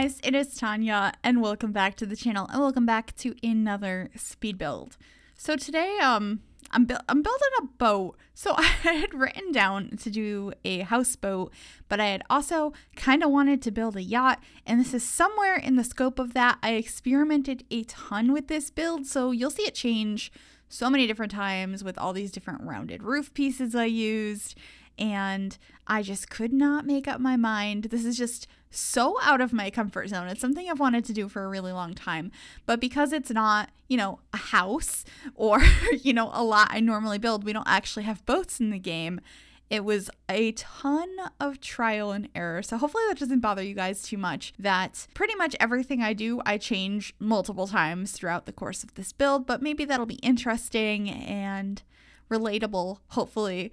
guys, it is Tanya and welcome back to the channel and welcome back to another speed build. So today um I'm bu- I'm building a boat. So I had written down to do a houseboat, but I had also kind of wanted to build a yacht and this is somewhere in the scope of that. I experimented a ton with this build, so you'll see it change so many different times with all these different rounded roof pieces I used and I just could not make up my mind. This is just so out of my comfort zone. It's something I've wanted to do for a really long time. But because it's not, you know, a house or, you know, a lot I normally build, we don't actually have boats in the game. It was a ton of trial and error. So hopefully that doesn't bother you guys too much. That pretty much everything I do, I change multiple times throughout the course of this build, but maybe that'll be interesting and relatable, hopefully,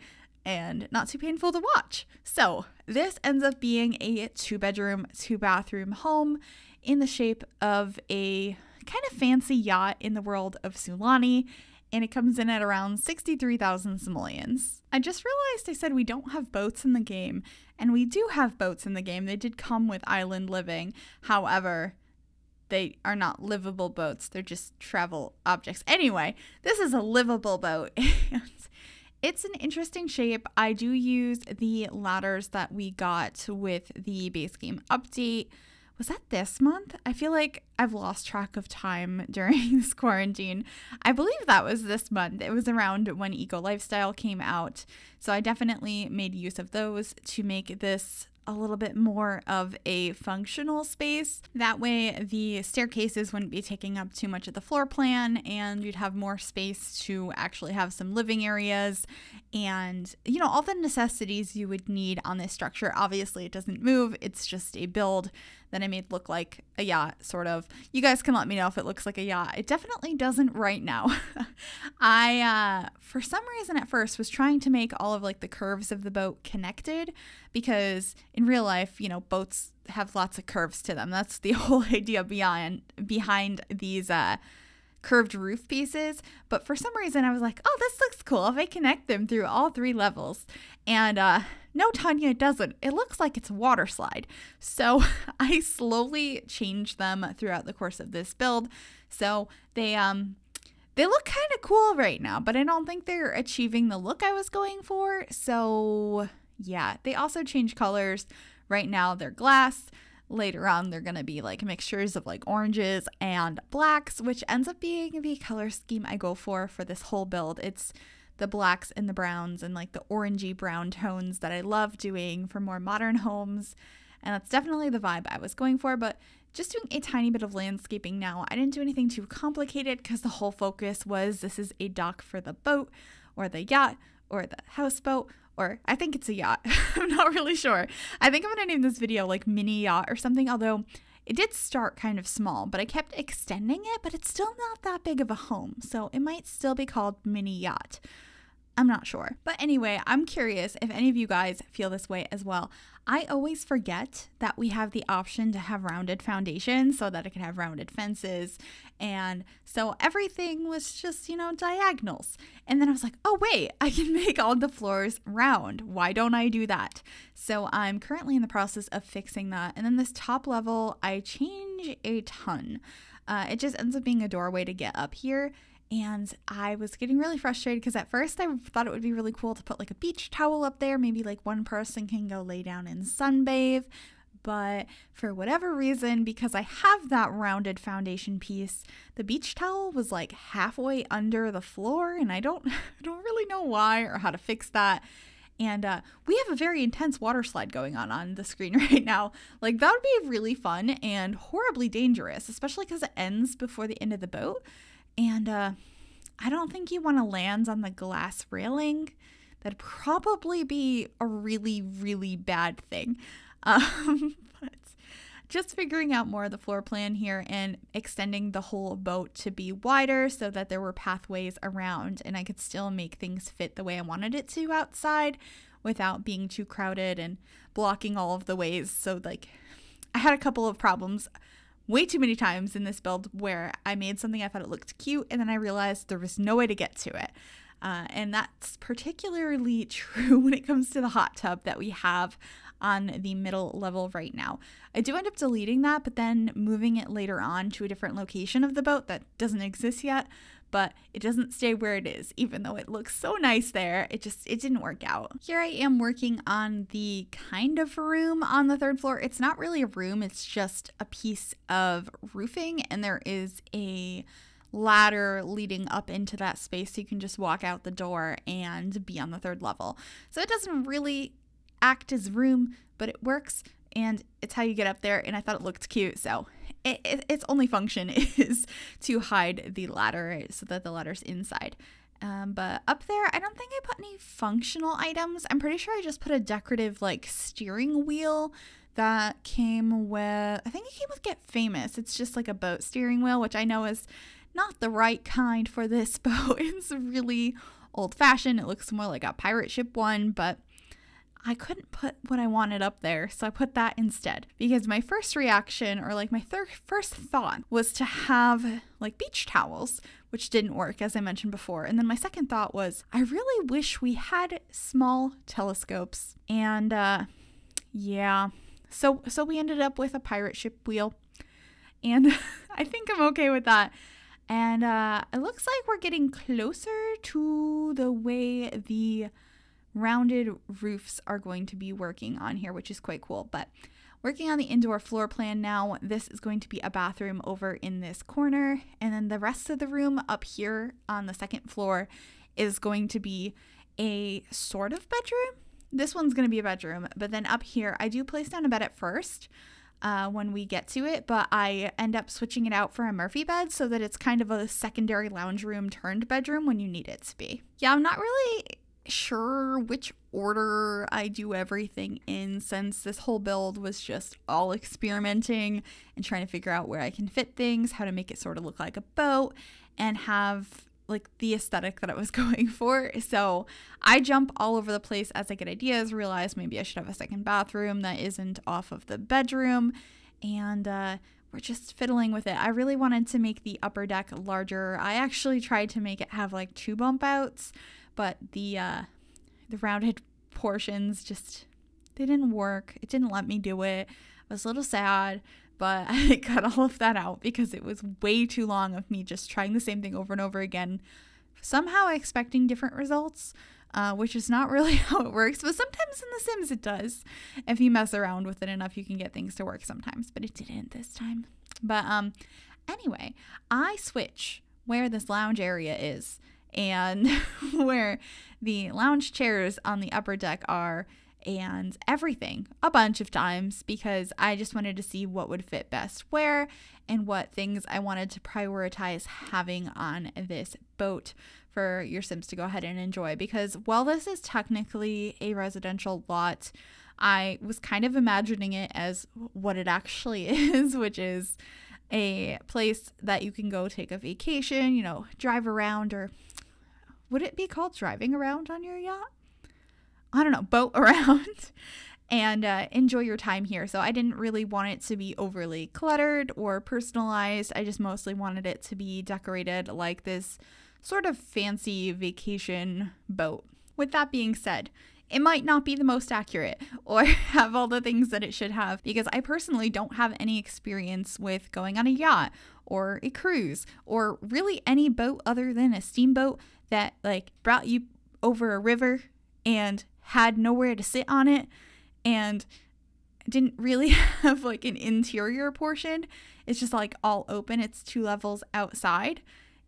and not too painful to watch. So, this ends up being a two bedroom, two bathroom home in the shape of a kind of fancy yacht in the world of Sulani, and it comes in at around 63,000 simoleons. I just realized I said we don't have boats in the game, and we do have boats in the game. They did come with island living. However, they are not livable boats, they're just travel objects. Anyway, this is a livable boat. It's an interesting shape. I do use the ladders that we got with the base game update. Was that this month? I feel like I've lost track of time during this quarantine. I believe that was this month. It was around when Eco Lifestyle came out. So I definitely made use of those to make this a little bit more of a functional space. That way, the staircases wouldn't be taking up too much of the floor plan, and you'd have more space to actually have some living areas and, you know, all the necessities you would need on this structure. Obviously, it doesn't move, it's just a build that I made look like a yacht, sort of. You guys can let me know if it looks like a yacht. It definitely doesn't right now. I, uh, for some reason at first, was trying to make all of like the curves of the boat connected because in real life, you know, boats have lots of curves to them. That's the whole idea behind behind these uh curved roof pieces. But for some reason, I was like, oh, this looks cool if I connect them through all three levels. And uh, no, Tanya, it doesn't. It looks like it's a water slide. So I slowly changed them throughout the course of this build. So they, um, they look kind of cool right now, but I don't think they're achieving the look I was going for. So yeah, they also change colors. Right now, they're glass. Later on, they're going to be like mixtures of like oranges and blacks, which ends up being the color scheme I go for for this whole build. It's the blacks and the browns and like the orangey brown tones that I love doing for more modern homes. And that's definitely the vibe I was going for, but just doing a tiny bit of landscaping now. I didn't do anything too complicated because the whole focus was this is a dock for the boat or the yacht or the houseboat or I think it's a yacht. I'm not really sure. I think I'm going to name this video like mini yacht or something, although it did start kind of small, but I kept extending it, but it's still not that big of a home. So it might still be called mini yacht. I'm not sure. But anyway, I'm curious if any of you guys feel this way as well. I always forget that we have the option to have rounded foundations so that it can have rounded fences. And so everything was just, you know, diagonals. And then I was like, oh, wait, I can make all the floors round. Why don't I do that? So I'm currently in the process of fixing that. And then this top level, I change a ton. Uh, it just ends up being a doorway to get up here. And I was getting really frustrated because at first I thought it would be really cool to put like a beach towel up there. Maybe like one person can go lay down and sunbathe. But for whatever reason, because I have that rounded foundation piece, the beach towel was like halfway under the floor, and I don't, I don't really know why or how to fix that. And uh, we have a very intense water slide going on on the screen right now. Like, that would be really fun and horribly dangerous, especially because it ends before the end of the boat. And uh, I don't think you want to land on the glass railing. That'd probably be a really, really bad thing. Um, but just figuring out more of the floor plan here and extending the whole boat to be wider so that there were pathways around and I could still make things fit the way I wanted it to outside without being too crowded and blocking all of the ways. So, like, I had a couple of problems way too many times in this build where I made something I thought it looked cute and then I realized there was no way to get to it. Uh, and that's particularly true when it comes to the hot tub that we have on the middle level right now. I do end up deleting that, but then moving it later on to a different location of the boat that doesn't exist yet but it doesn't stay where it is even though it looks so nice there. It just it didn't work out. Here i am working on the kind of room on the third floor. It's not really a room it's just a piece of roofing and there is a ladder leading up into that space so you can just walk out the door and be on the third level. So it doesn't really act as room but it works and it's how you get up there and i thought it looked cute so it, it, its only function is to hide the ladder so that the ladder's inside. Um, but up there, I don't think I put any functional items. I'm pretty sure I just put a decorative like steering wheel that came with, I think it came with Get Famous. It's just like a boat steering wheel, which I know is not the right kind for this boat. it's really old fashioned. It looks more like a pirate ship one, but I couldn't put what I wanted up there, so I put that instead. Because my first reaction, or like my thir- first thought, was to have like beach towels, which didn't work, as I mentioned before. And then my second thought was, I really wish we had small telescopes. And uh, yeah, so so we ended up with a pirate ship wheel, and I think I'm okay with that. And uh, it looks like we're getting closer to the way the rounded roofs are going to be working on here, which is quite cool. But working on the indoor floor plan now, this is going to be a bathroom over in this corner. And then the rest of the room up here on the second floor is going to be a sort of bedroom. This one's going to be a bedroom, but then up here, I do place down a bed at first. Uh, when we get to it, but I end up switching it out for a Murphy bed so that it's kind of a secondary lounge room turned bedroom when you need it to be. Yeah, I'm not really sure which order I do everything in since this whole build was just all experimenting and trying to figure out where I can fit things, how to make it sort of look like a boat, and have like the aesthetic that I was going for. So I jump all over the place as I get ideas, realize maybe I should have a second bathroom that isn't off of the bedroom, and uh, we're just fiddling with it. I really wanted to make the upper deck larger. I actually tried to make it have like two bump outs but the uh, the rounded portions just they didn't work. It didn't let me do it. I was a little sad, but I cut all of that out because it was way too long of me just trying the same thing over and over again, somehow expecting different results, uh, which is not really how it works. But sometimes in The Sims it does. If you mess around with it enough, you can get things to work sometimes. But it didn't this time. But um, anyway, I switch where this lounge area is and where the lounge chairs on the upper deck are and everything a bunch of times because I just wanted to see what would fit best where and what things I wanted to prioritize having on this boat for your Sims to go ahead and enjoy. Because while this is technically a residential lot, I was kind of imagining it as what it actually is, which is a place that you can go take a vacation, you know, drive around or would it be called driving around on your yacht? I don't know, boat around and uh, enjoy your time here. So I didn't really want it to be overly cluttered or personalized. I just mostly wanted it to be decorated like this sort of fancy vacation boat. With that being said, it might not be the most accurate or have all the things that it should have because I personally don't have any experience with going on a yacht or a cruise or really any boat other than a steamboat that like brought you over a river and had nowhere to sit on it and didn't really have like an interior portion. It's just like all open. It's two levels outside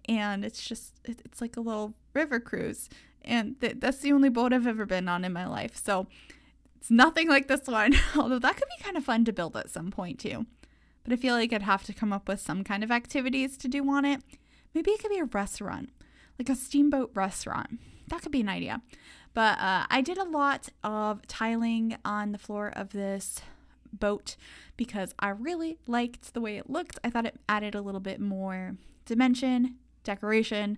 and it's just it's like a little river cruise. And th- that's the only boat I've ever been on in my life. So it's nothing like this one, although that could be kind of fun to build at some point too. But I feel like I'd have to come up with some kind of activities to do on it. Maybe it could be a restaurant like a steamboat restaurant. That could be an idea. But uh, I did a lot of tiling on the floor of this boat because I really liked the way it looked. I thought it added a little bit more dimension, decoration,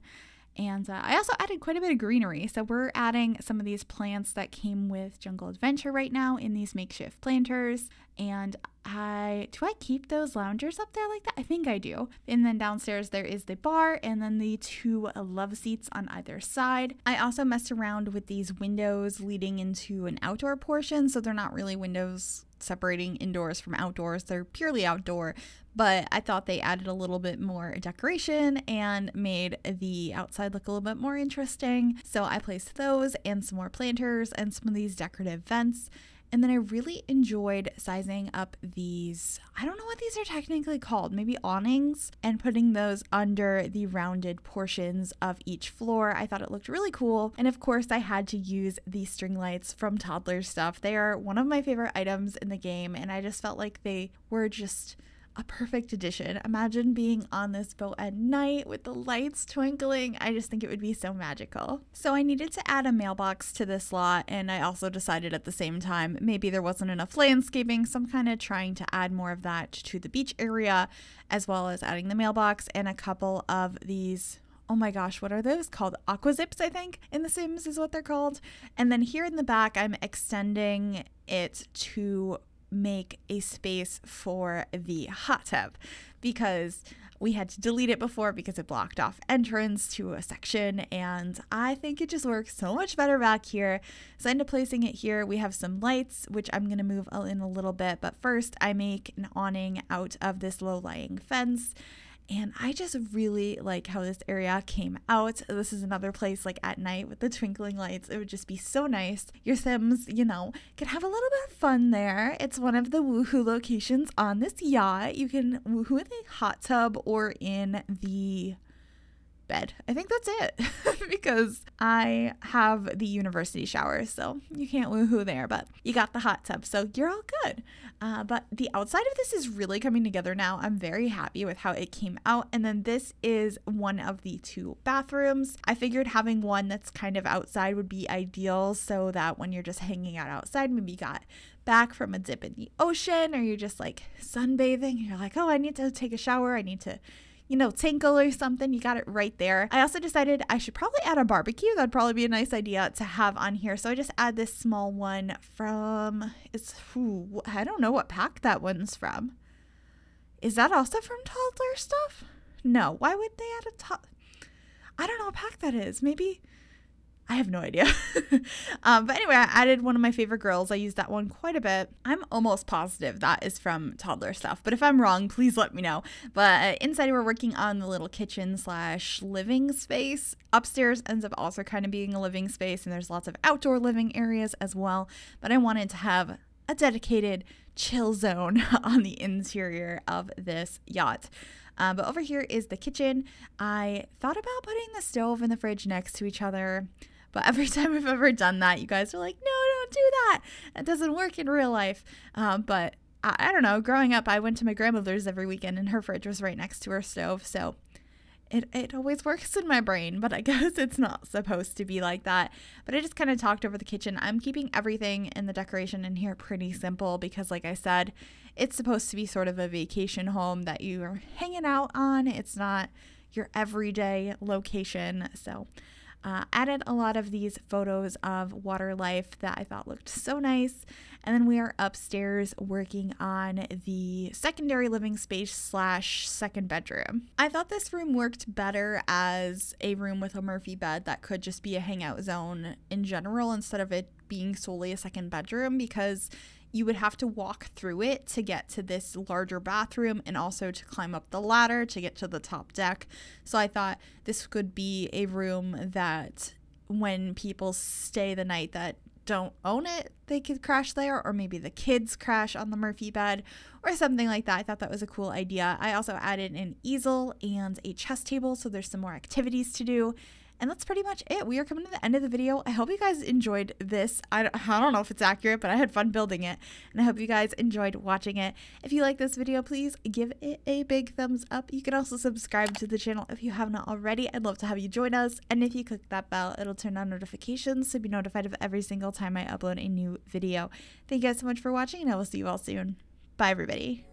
and uh, I also added quite a bit of greenery. So we're adding some of these plants that came with Jungle Adventure right now in these makeshift planters. And I do I keep those loungers up there like that? I think I do. And then downstairs there is the bar and then the two love seats on either side. I also messed around with these windows leading into an outdoor portion, so they're not really windows separating indoors from outdoors. They're purely outdoor, but I thought they added a little bit more decoration and made the outside look a little bit more interesting. So I placed those and some more planters and some of these decorative vents. And then I really enjoyed sizing up these, I don't know what these are technically called, maybe awnings, and putting those under the rounded portions of each floor. I thought it looked really cool. And of course, I had to use the string lights from Toddler Stuff. They are one of my favorite items in the game, and I just felt like they were just a perfect addition. Imagine being on this boat at night with the lights twinkling. I just think it would be so magical. So I needed to add a mailbox to this lot, and I also decided at the same time maybe there wasn't enough landscaping, so I'm kind of trying to add more of that to the beach area, as well as adding the mailbox and a couple of these oh my gosh, what are those called? Aqua Aquazips, I think, in The Sims is what they're called. And then here in the back, I'm extending it to make a space for the hot tub because we had to delete it before because it blocked off entrance to a section and I think it just works so much better back here. So I ended up placing it here. We have some lights, which I'm going to move in a little bit, but first I make an awning out of this low-lying fence and I just really like how this area came out. This is another place like at night with the twinkling lights. It would just be so nice. Your Sims, you know, could have a little bit of fun there. It's one of the woohoo locations on this yacht. You can woohoo in the hot tub or in the bed. I think that's it because I have the university shower, so you can't woohoo there, but you got the hot tub, so you're all good. Uh, but the outside of this is really coming together now. I'm very happy with how it came out. And then this is one of the two bathrooms. I figured having one that's kind of outside would be ideal so that when you're just hanging out outside, maybe you got back from a dip in the ocean or you're just like sunbathing, you're like, oh, I need to take a shower, I need to you know, tinkle or something. You got it right there. I also decided I should probably add a barbecue. That'd probably be a nice idea to have on here. So I just add this small one from, it's, ooh, I don't know what pack that one's from. Is that also from Toddler Stuff? No. Why would they add a top? I don't know what pack that is. Maybe I have no idea. um, but anyway, I added one of my favorite girls. I use that one quite a bit. I'm almost positive that is from Toddler Stuff, but if I'm wrong, please let me know. But uh, inside, we're working on the little kitchen slash living space. Upstairs ends up also kind of being a living space, and there's lots of outdoor living areas as well. But I wanted to have a dedicated chill zone on the interior of this yacht. Um, but over here is the kitchen. I thought about putting the stove and the fridge next to each other. But every time I've ever done that, you guys are like, no, don't do that. It doesn't work in real life. Um, but I, I don't know. Growing up, I went to my grandmother's every weekend and her fridge was right next to her stove. So it, it always works in my brain, but I guess it's not supposed to be like that. But I just kind of talked over the kitchen. I'm keeping everything in the decoration in here pretty simple because, like I said, it's supposed to be sort of a vacation home that you are hanging out on. It's not your everyday location. So uh, added a lot of these photos of water life that I thought looked so nice. And then we are upstairs working on the secondary living space slash second bedroom. I thought this room worked better as a room with a Murphy bed that could just be a hangout zone in general instead of it being solely a second bedroom because you would have to walk through it to get to this larger bathroom and also to climb up the ladder to get to the top deck. So I thought this could be a room that when people stay the night that don't own it, they could crash there, or maybe the kids crash on the Murphy bed, or something like that. I thought that was a cool idea. I also added an easel and a chess table, so there's some more activities to do. And that's pretty much it. We are coming to the end of the video. I hope you guys enjoyed this. I don't, I don't know if it's accurate, but I had fun building it. And I hope you guys enjoyed watching it. If you like this video, please give it a big thumbs up. You can also subscribe to the channel if you have not already. I'd love to have you join us. And if you click that bell, it'll turn on notifications to be notified of every single time I upload a new video. Thank you guys so much for watching, and I will see you all soon. Bye, everybody.